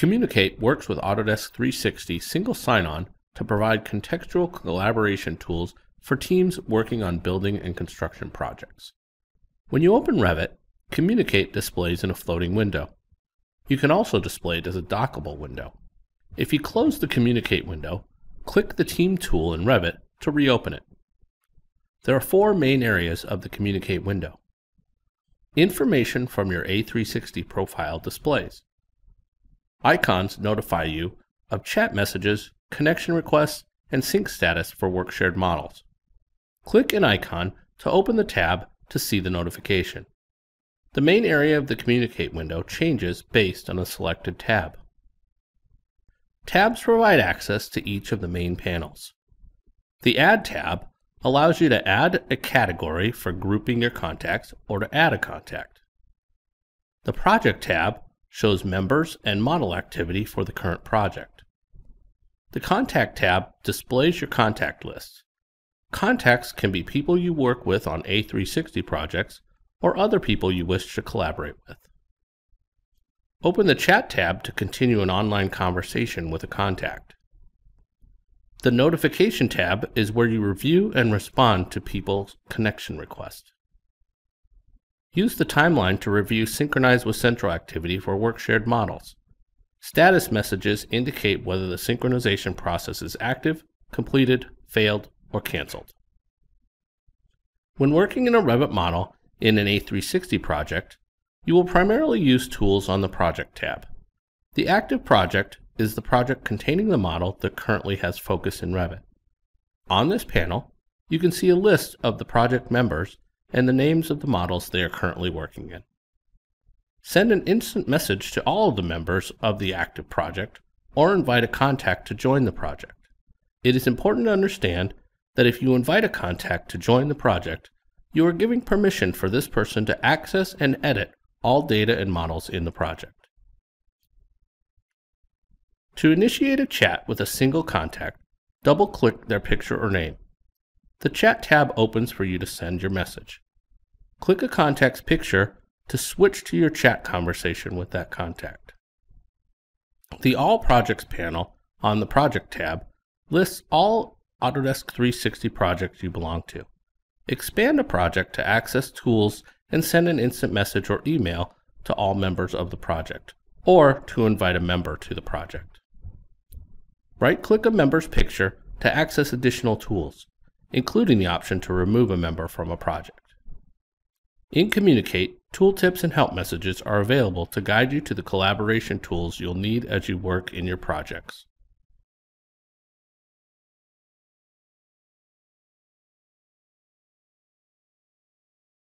Communicate works with Autodesk 360 Single Sign-On to provide contextual collaboration tools for teams working on building and construction projects. When you open Revit, Communicate displays in a floating window. You can also display it as a dockable window. If you close the Communicate window, click the Team tool in Revit to reopen it. There are four main areas of the Communicate window. Information from your A360 profile displays. Icons notify you of chat messages, connection requests, and sync status for work shared models. Click an icon to open the tab to see the notification. The main area of the Communicate window changes based on a selected tab. Tabs provide access to each of the main panels. The Add tab allows you to add a category for grouping your contacts or to add a contact. The Project tab shows members and model activity for the current project. The Contact tab displays your contact list. Contacts can be people you work with on A360 projects or other people you wish to collaborate with. Open the Chat tab to continue an online conversation with a contact. The Notification tab is where you review and respond to people's connection requests. Use the timeline to review Synchronize with Central activity for work shared models. Status messages indicate whether the synchronization process is active, completed, failed, or canceled. When working in a Revit model in an A360 project, you will primarily use tools on the Project tab. The active project is the project containing the model that currently has focus in Revit. On this panel, you can see a list of the project members and the names of the models they are currently working in. Send an instant message to all of the members of the active project or invite a contact to join the project. It is important to understand that if you invite a contact to join the project, you are giving permission for this person to access and edit all data and models in the project. To initiate a chat with a single contact, double-click their picture or name. The Chat tab opens for you to send your message. Click a contact's picture to switch to your chat conversation with that contact. The All Projects panel on the Project tab lists all Autodesk 360 projects you belong to. Expand a project to access tools and send an instant message or email to all members of the project, or to invite a member to the project. Right-click a member's picture to access additional tools including the option to remove a member from a project. In Communicate, tooltips and help messages are available to guide you to the collaboration tools you'll need as you work in your projects.